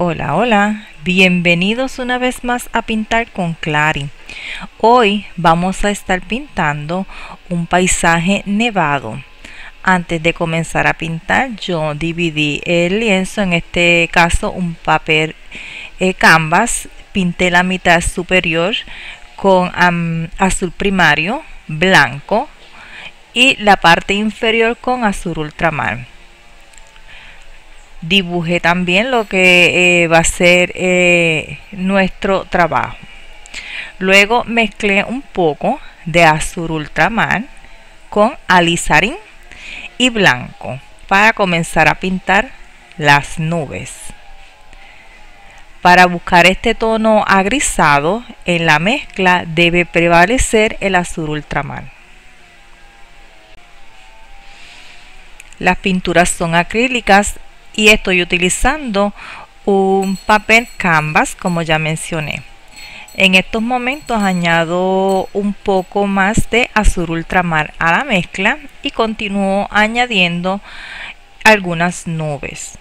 Hola, hola, bienvenidos una vez más a Pintar con Clary. Hoy vamos a estar pintando un paisaje nevado. Antes de comenzar a pintar yo dividí el lienzo, en este caso un papel eh, canvas, pinté la mitad superior con azul primario, blanco y la parte inferior con azul ultramar dibujé también lo que eh, va a ser eh, nuestro trabajo. Luego mezclé un poco de azul ultramar con alizarín y blanco para comenzar a pintar las nubes. Para buscar este tono agrisado en la mezcla debe prevalecer el azul ultramar. Las pinturas son acrílicas y estoy utilizando un papel canvas como ya mencioné. En estos momentos añado un poco más de azul ultramar a la mezcla y continúo añadiendo algunas nubes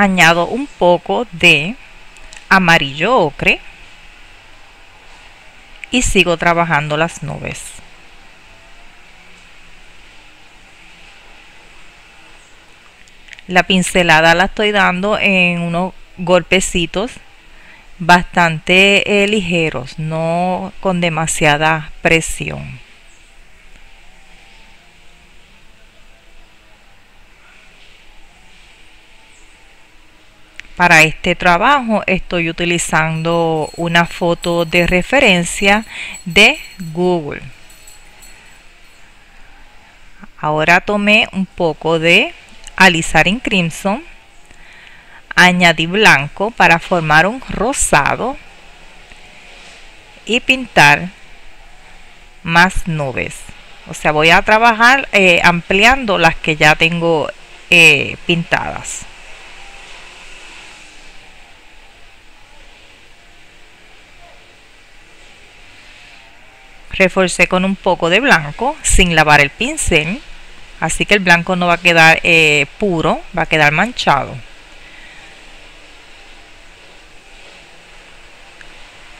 añado un poco de amarillo ocre y sigo trabajando las nubes. La pincelada la estoy dando en unos golpecitos bastante eh, ligeros, no con demasiada presión. Para este trabajo estoy utilizando una foto de referencia de Google. Ahora tomé un poco de alizarin crimson, añadí blanco para formar un rosado y pintar más nubes. O sea, voy a trabajar eh, ampliando las que ya tengo eh, pintadas. Reforcé con un poco de blanco sin lavar el pincel. Así que el blanco no va a quedar eh, puro va a quedar manchado.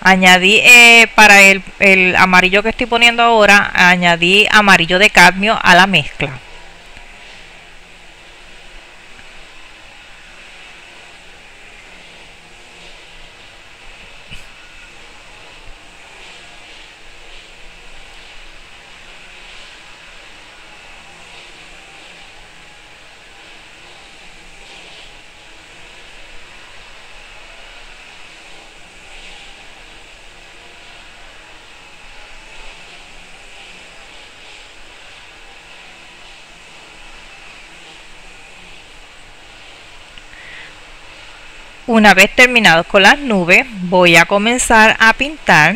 Añadí eh, para el, el amarillo que estoy poniendo ahora añadí amarillo de cadmio a la mezcla Una vez terminado con las nubes, voy a comenzar a pintar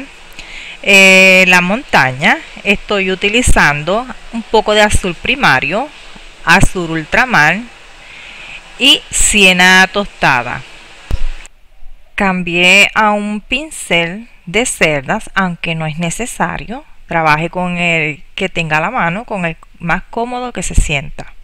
eh, la montaña. Estoy utilizando un poco de azul primario, azul ultramar y siena tostada. Cambié a un pincel de cerdas, aunque no es necesario. Trabaje con el que tenga la mano, con el más cómodo que se sienta.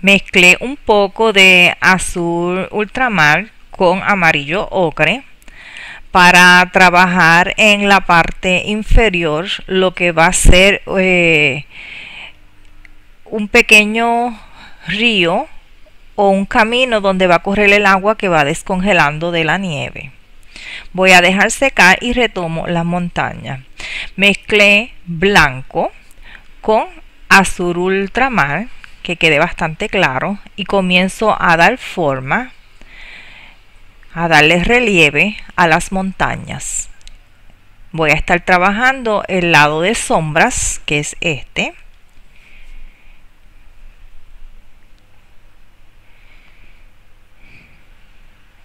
Mezclé un poco de azul ultramar con amarillo ocre para trabajar en la parte inferior lo que va a ser eh, un pequeño río o un camino donde va a correr el agua que va descongelando de la nieve. Voy a dejar secar y retomo la montaña. Mezclé blanco con azul ultramar que quede bastante claro y comienzo a dar forma, a darle relieve a las montañas. Voy a estar trabajando el lado de sombras, que es este.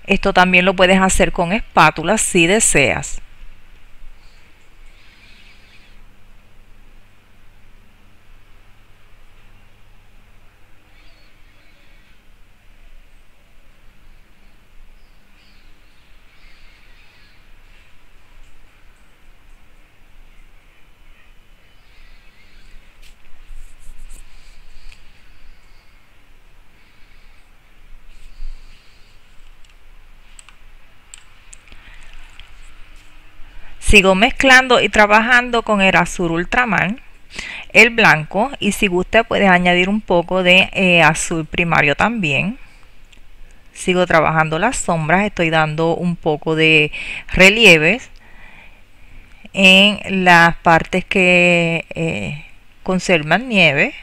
Esto también lo puedes hacer con espátulas si deseas. Sigo mezclando y trabajando con el azul ultramar, el blanco y si gusta puedes añadir un poco de eh, azul primario también. Sigo trabajando las sombras, estoy dando un poco de relieves en las partes que eh, conservan nieve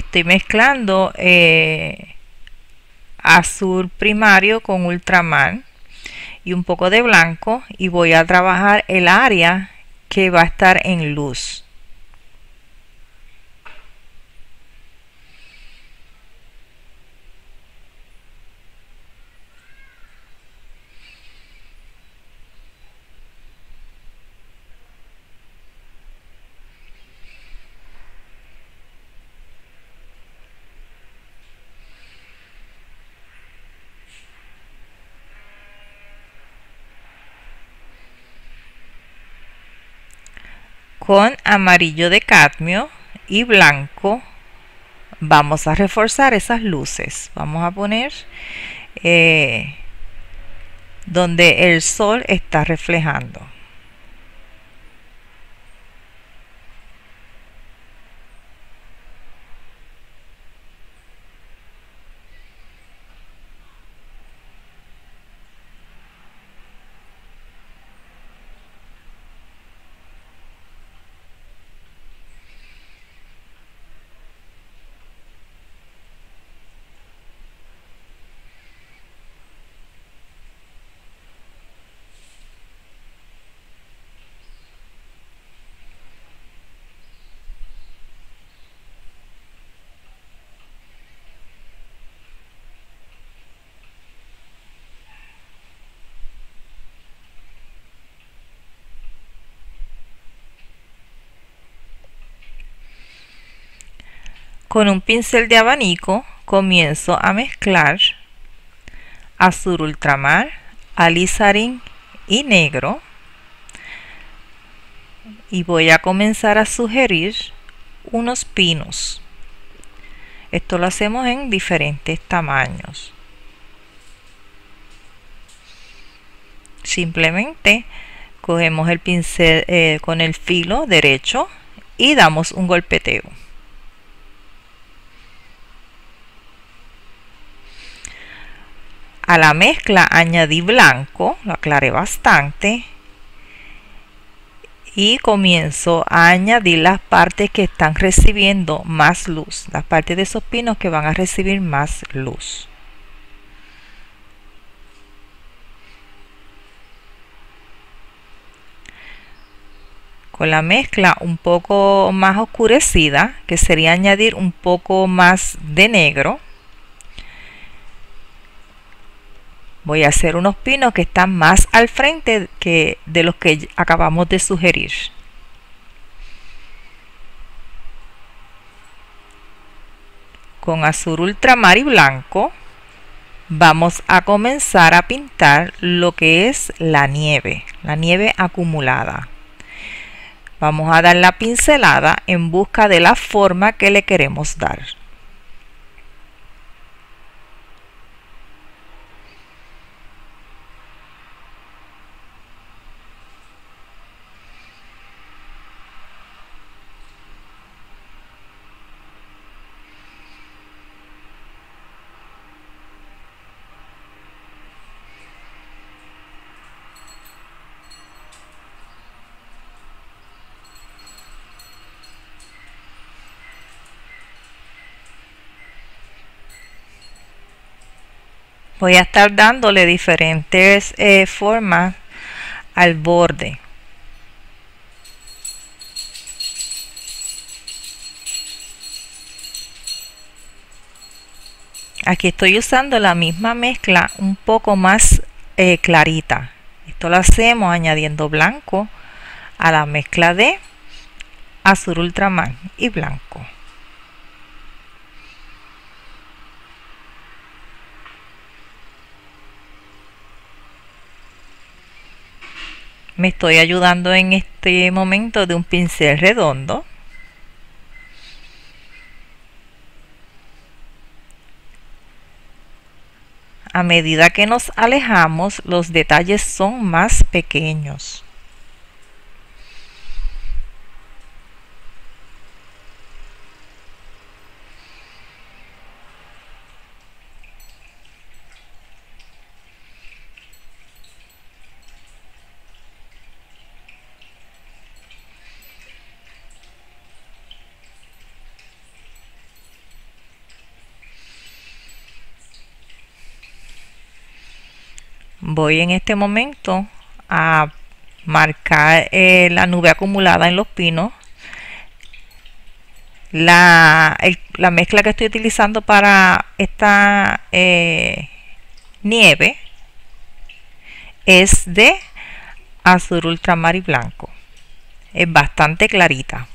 estoy mezclando eh, azul primario con ultramar y un poco de blanco y voy a trabajar el área que va a estar en luz con amarillo de cadmio y blanco. Vamos a reforzar esas luces. Vamos a poner eh, donde el sol está reflejando Con un pincel de abanico comienzo a mezclar azul ultramar, alizarín y negro y voy a comenzar a sugerir unos pinos. Esto lo hacemos en diferentes tamaños. Simplemente cogemos el pincel eh, con el filo derecho y damos un golpeteo. A la mezcla añadí blanco, lo aclaré bastante. Y comienzo a añadir las partes que están recibiendo más luz, las partes de esos pinos que van a recibir más luz. con la mezcla un poco más oscurecida, que sería añadir un poco más de negro, voy a hacer unos pinos que están más al frente que de los que acabamos de sugerir. Con azul ultramar y blanco vamos a comenzar a pintar lo que es la nieve la nieve acumulada. Vamos a dar la pincelada en busca de la forma que le queremos dar voy a estar dándole diferentes eh, formas al borde. Aquí estoy usando la misma mezcla un poco más eh, clarita. Esto lo hacemos añadiendo blanco a la mezcla de azul ultramar y blanco me estoy ayudando en este momento de un pincel redondo. A medida que nos alejamos los detalles son más pequeños voy en este momento a marcar eh, la nube acumulada en los pinos. La, la, mezcla que estoy utilizando para esta eh, nieve es de azul ultramar y blanco. Es bastante clarita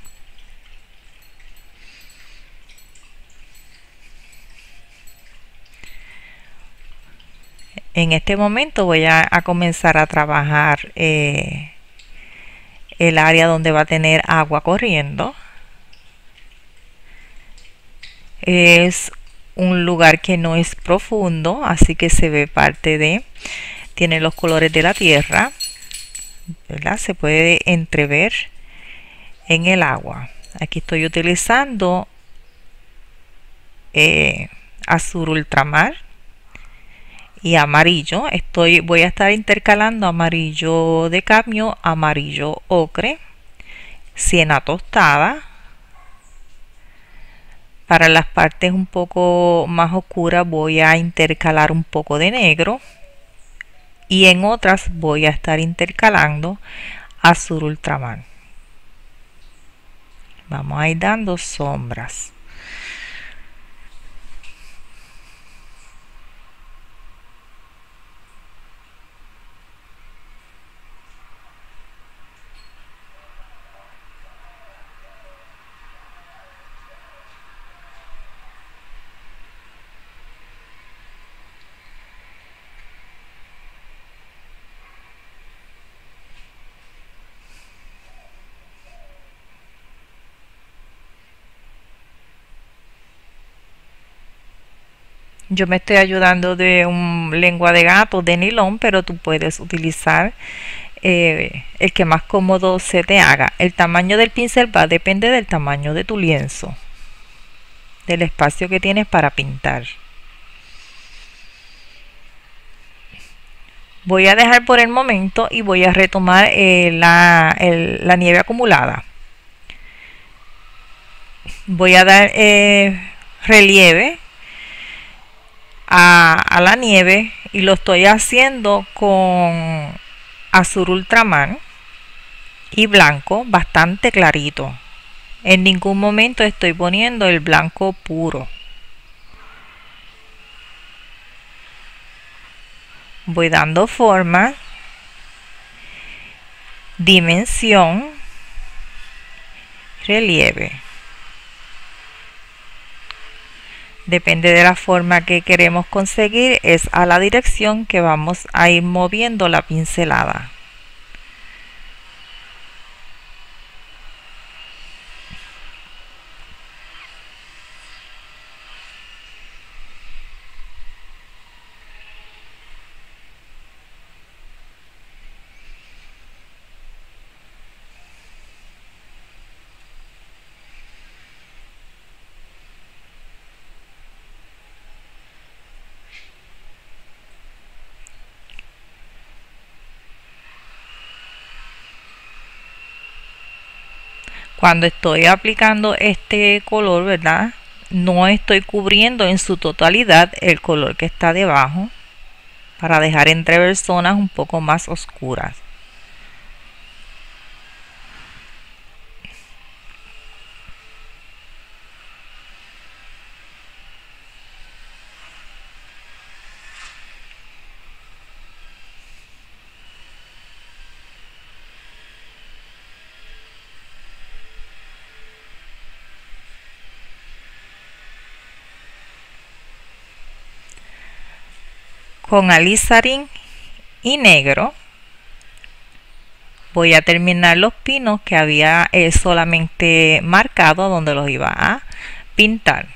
en este momento voy a, comenzar a trabajar eh, el área donde va a tener agua corriendo. Es un lugar que no es profundo así que se ve parte de tiene los colores de la tierra se puede entrever en el agua. Aquí estoy utilizando eh, azul ultramar y amarillo. Estoy, voy a estar intercalando amarillo de cambio, amarillo ocre, siena tostada. Para las partes un poco más oscuras voy a intercalar un poco de negro y en otras voy a estar intercalando azul ultramar. Vamos a ir dando sombras. Yo me estoy ayudando de un lengua de gato de nilón, pero tú puedes utilizar eh, el que más cómodo se te haga. El tamaño del pincel va a depender del tamaño de tu lienzo, del espacio que tienes para pintar. Voy a dejar por el momento y voy a retomar eh, la, la, nieve acumulada. Voy a dar eh, relieve a, la nieve y lo estoy haciendo con azul ultramar y blanco bastante clarito. En ningún momento estoy poniendo el blanco puro. Voy dando forma, dimensión, relieve. Depende de la forma que queremos conseguir es a la dirección que vamos a ir moviendo la pincelada cuando estoy aplicando este color verdad no estoy cubriendo en su totalidad el color que está debajo para dejar entrever zonas un poco más oscuras. Con alizarín y negro. Voy a terminar los pinos que había eh, solamente marcado donde los iba a pintar.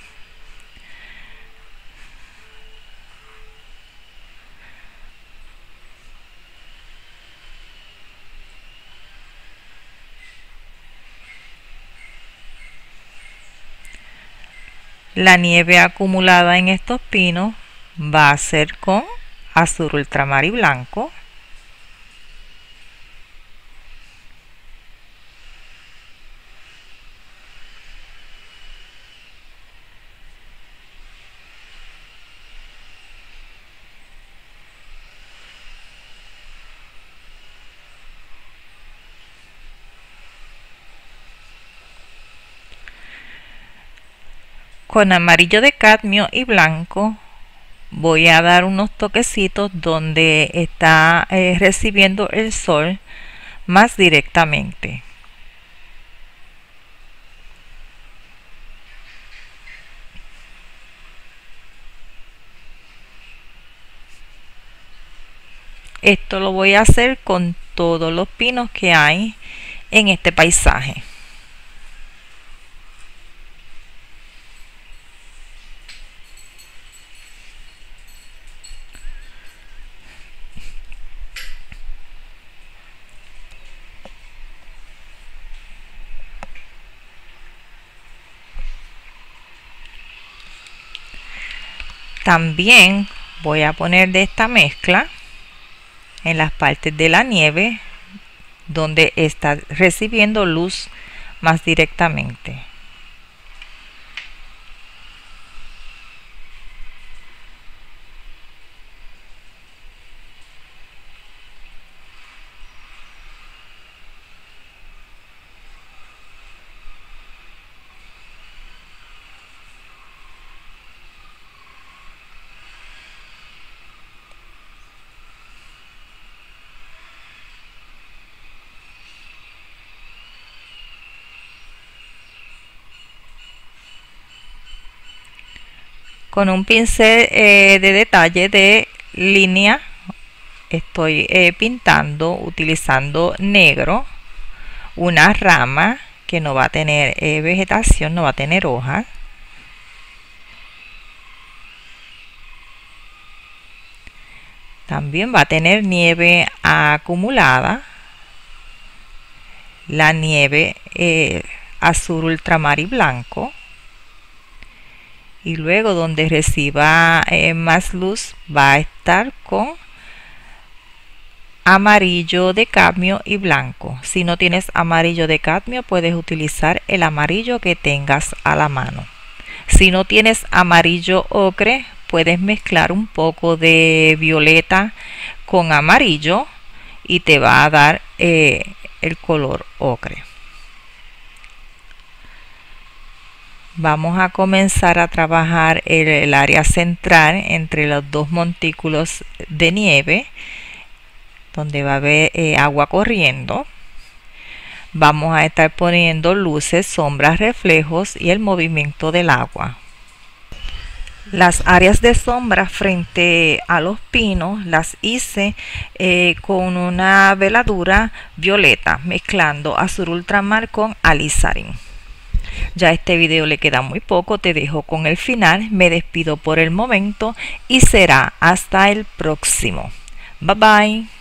La nieve acumulada en estos pinos va a ser con azul ultramar y blanco. Con amarillo de cadmio y blanco voy a dar unos toquecitos donde está eh, recibiendo el sol más directamente. Esto lo voy a hacer con todos los pinos que hay en este paisaje También voy a poner de esta mezcla en las partes de la nieve donde está recibiendo luz más directamente. Con un pincel eh, de detalle de línea estoy eh, pintando utilizando negro una rama que no va a tener eh, vegetación no va a tener hojas también va a tener nieve acumulada. La nieve azul ultramar y blanco y luego donde reciba eh, más luz va a estar con amarillo de cadmio y blanco. Si no tienes amarillo de cadmio puedes utilizar el amarillo que tengas a la mano. Si no tienes amarillo ocre puedes mezclar un poco de violeta con amarillo y te va a dar eh, el color ocre vamos a comenzar a trabajar el, área central entre los dos montículos de nieve donde va a haber eh, agua corriendo. Vamos a estar poniendo luces, sombras, reflejos y el movimiento del agua. Las áreas de sombra frente a los pinos las hice eh, con una veladura violeta mezclando azul ultramar con alizarin ya este video le queda muy poco, te dejo con el final, me despido por el momento y será hasta el próximo. Bye bye.